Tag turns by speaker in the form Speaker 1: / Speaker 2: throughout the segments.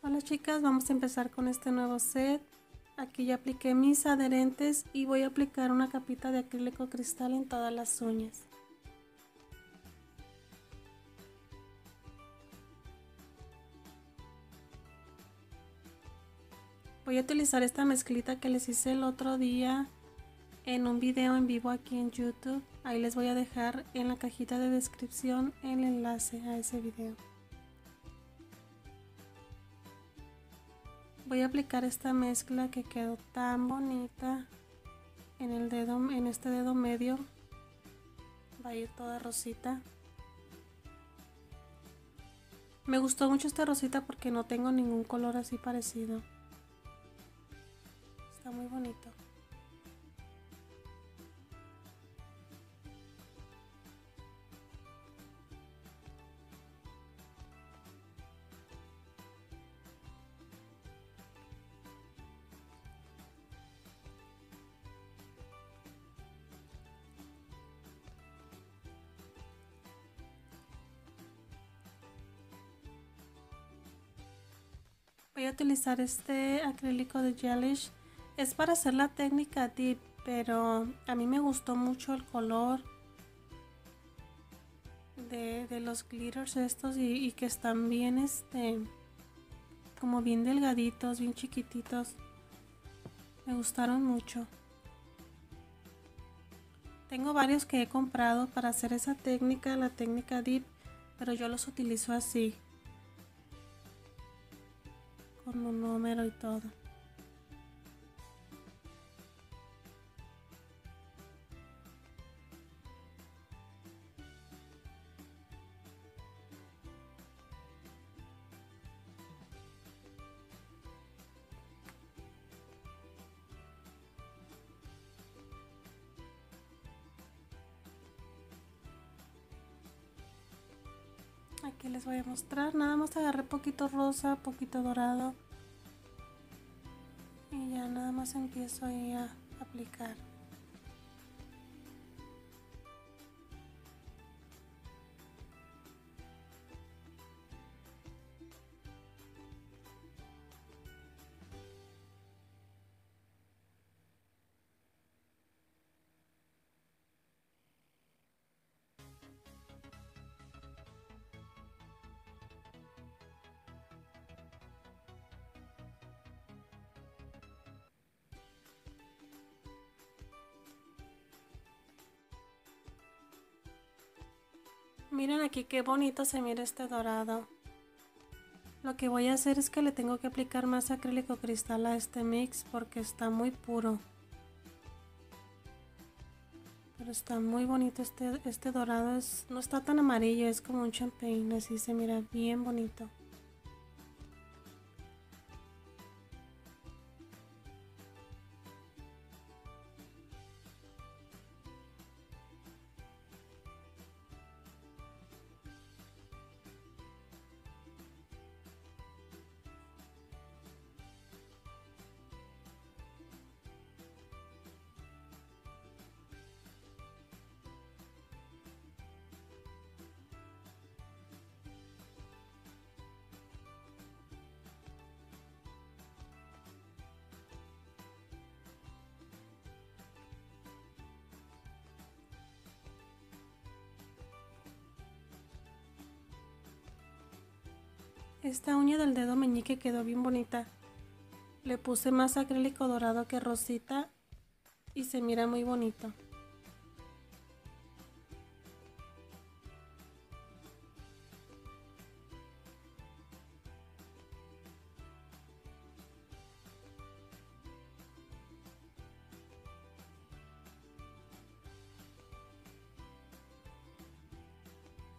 Speaker 1: Hola chicas, vamos a empezar con este nuevo set. Aquí ya apliqué mis adherentes y voy a aplicar una capita de acrílico cristal en todas las uñas. Voy a utilizar esta mezclita que les hice el otro día en un video en vivo aquí en YouTube. Ahí les voy a dejar en la cajita de descripción el enlace a ese video. Voy a aplicar esta mezcla que quedó tan bonita en el dedo, en este dedo medio. Va a ir toda rosita. Me gustó mucho esta rosita porque no tengo ningún color así parecido. Está muy bonito. Voy a utilizar este acrílico de Gelish. Es para hacer la técnica deep, pero a mí me gustó mucho el color de, los glitters estos y, y, que están bien, este, como bien delgaditos, bien chiquititos. Me gustaron mucho. Tengo varios que he comprado para hacer esa técnica, la técnica deep, pero yo los utilizo así con un número y todo. Aquí les voy a mostrar. Nada más agarré poquito rosa, poquito dorado. Y ya nada más empiezo a aplicar. Miren aquí qué bonito se mira este dorado. Lo que voy a hacer es que le tengo que aplicar más acrílico cristal a este mix porque está muy puro. Pero está muy bonito este, este dorado. Es, no está tan amarillo, es como un champagne. Así se mira bien bonito. Esta uña del dedo meñique quedó bien bonita. Le puse más acrílico dorado que rosita y se mira muy bonito.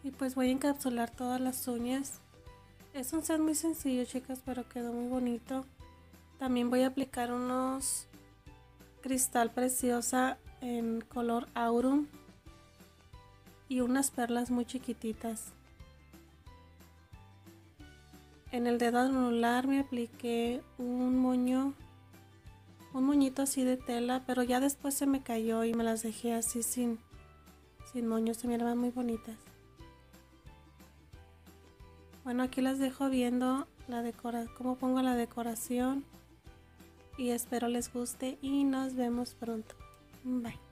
Speaker 1: Y pues voy a encapsular todas las uñas es un set muy sencillo, chicas, pero quedó muy bonito. También voy a aplicar unos cristal preciosa en color aurum y unas perlas muy chiquititas. En el dedo anular me apliqué un moño, un moñito así de tela, pero ya después se me cayó y me las dejé así sin, sin moño, se miraban muy bonitas. Bueno, aquí las dejo viendo la decora cómo pongo la decoración y espero les guste y nos vemos pronto. Bye.